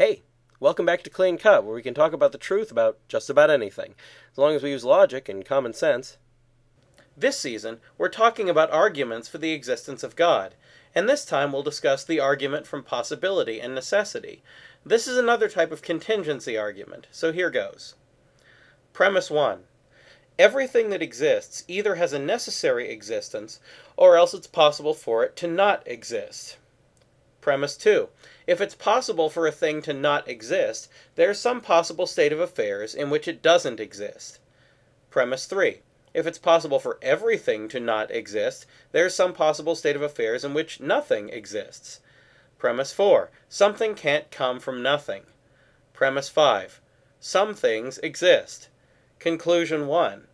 Hey, welcome back to Clean Cut, where we can talk about the truth about just about anything, as long as we use logic and common sense. This season, we're talking about arguments for the existence of God, and this time we'll discuss the argument from possibility and necessity. This is another type of contingency argument, so here goes. Premise 1. Everything that exists either has a necessary existence, or else it's possible for it to not exist. Premise 2. If it's possible for a thing to not exist, there is some possible state of affairs in which it doesn't exist. Premise 3. If it's possible for everything to not exist, there is some possible state of affairs in which nothing exists. Premise 4. Something can't come from nothing. Premise 5. Some things exist. Conclusion 1.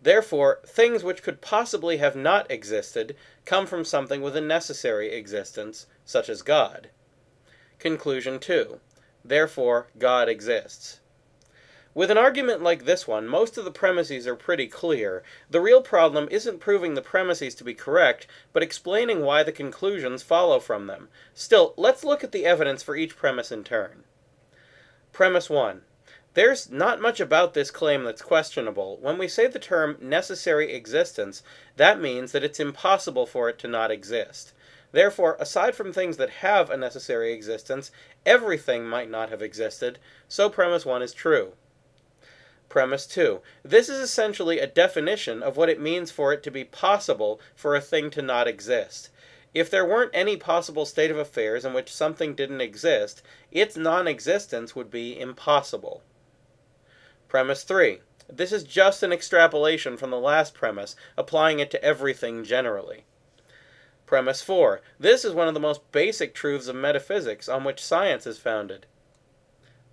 Therefore, things which could possibly have not existed come from something with a necessary existence, such as God. Conclusion 2. Therefore, God exists. With an argument like this one, most of the premises are pretty clear. The real problem isn't proving the premises to be correct, but explaining why the conclusions follow from them. Still, let's look at the evidence for each premise in turn. Premise 1. There's not much about this claim that's questionable. When we say the term necessary existence, that means that it's impossible for it to not exist. Therefore, aside from things that have a necessary existence, everything might not have existed, so premise 1 is true. Premise 2. This is essentially a definition of what it means for it to be possible for a thing to not exist. If there weren't any possible state of affairs in which something didn't exist, its non existence would be impossible. Premise 3. This is just an extrapolation from the last premise, applying it to everything generally. Premise 4. This is one of the most basic truths of metaphysics on which science is founded.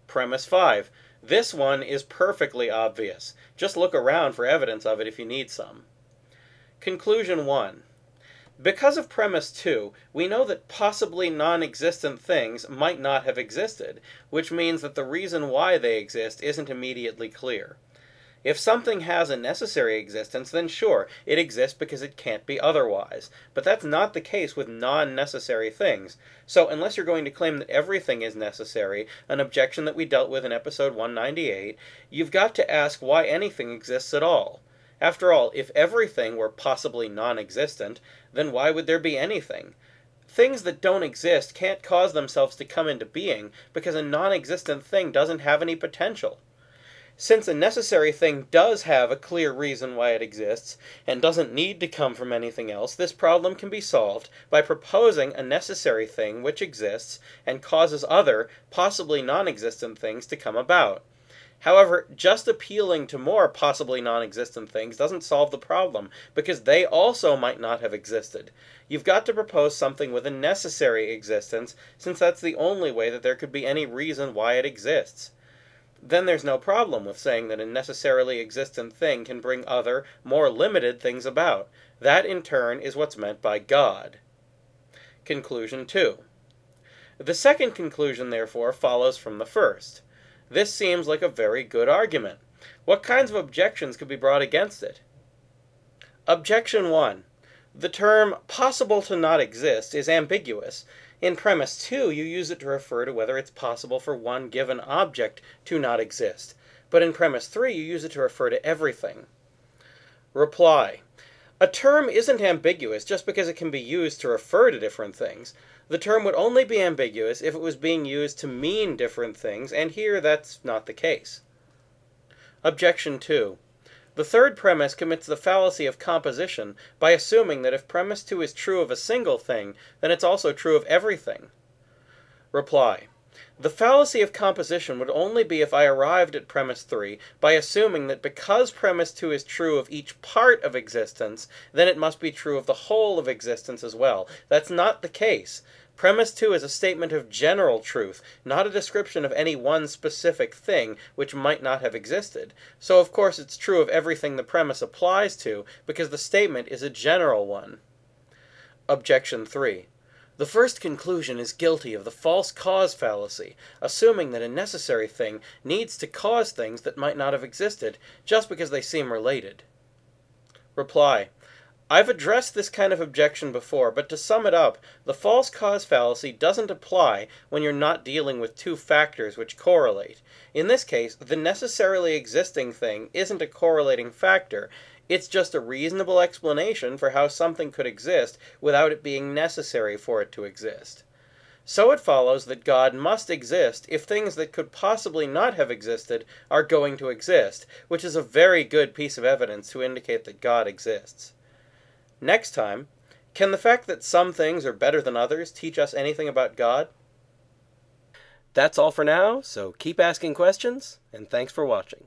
Premise 5. This one is perfectly obvious. Just look around for evidence of it if you need some. Conclusion 1. Because of premise 2, we know that possibly non existent things might not have existed, which means that the reason why they exist isn't immediately clear. If something has a necessary existence, then sure, it exists because it can't be otherwise. But that's not the case with non necessary things. So, unless you're going to claim that everything is necessary, an objection that we dealt with in episode 198, you've got to ask why anything exists at all. After all, if everything were possibly non existent, then why would there be anything? Things that don't exist can't cause themselves to come into being because a non existent thing doesn't have any potential. Since a necessary thing does have a clear reason why it exists, and doesn't need to come from anything else, this problem can be solved by proposing a necessary thing which exists and causes other, possibly non existent things to come about. However, just appealing to more possibly non existent things doesn't solve the problem, because they also might not have existed. You've got to propose something with a necessary existence, since that's the only way that there could be any reason why it exists then there's no problem with saying that a necessarily existent thing can bring other, more limited things about. That, in turn, is what's meant by God. Conclusion 2. The second conclusion, therefore, follows from the first. This seems like a very good argument. What kinds of objections could be brought against it? Objection 1. The term possible to not exist is ambiguous in premise 2, you use it to refer to whether it's possible for one given object to not exist. But in premise 3, you use it to refer to everything. Reply. A term isn't ambiguous just because it can be used to refer to different things. The term would only be ambiguous if it was being used to mean different things, and here that's not the case. Objection 2. The third premise commits the fallacy of composition by assuming that if premise 2 is true of a single thing, then it's also true of everything. Reply. The fallacy of composition would only be if I arrived at premise 3 by assuming that because premise 2 is true of each part of existence, then it must be true of the whole of existence as well. That's not the case. Premise 2 is a statement of general truth, not a description of any one specific thing which might not have existed. So, of course, it's true of everything the premise applies to, because the statement is a general one. Objection 3. The first conclusion is guilty of the false cause fallacy, assuming that a necessary thing needs to cause things that might not have existed, just because they seem related. Reply. I've addressed this kind of objection before, but to sum it up, the false cause fallacy doesn't apply when you're not dealing with two factors which correlate. In this case, the necessarily existing thing isn't a correlating factor, it's just a reasonable explanation for how something could exist without it being necessary for it to exist. So it follows that God must exist if things that could possibly not have existed are going to exist, which is a very good piece of evidence to indicate that God exists. Next time, can the fact that some things are better than others teach us anything about God? That's all for now, so keep asking questions, and thanks for watching.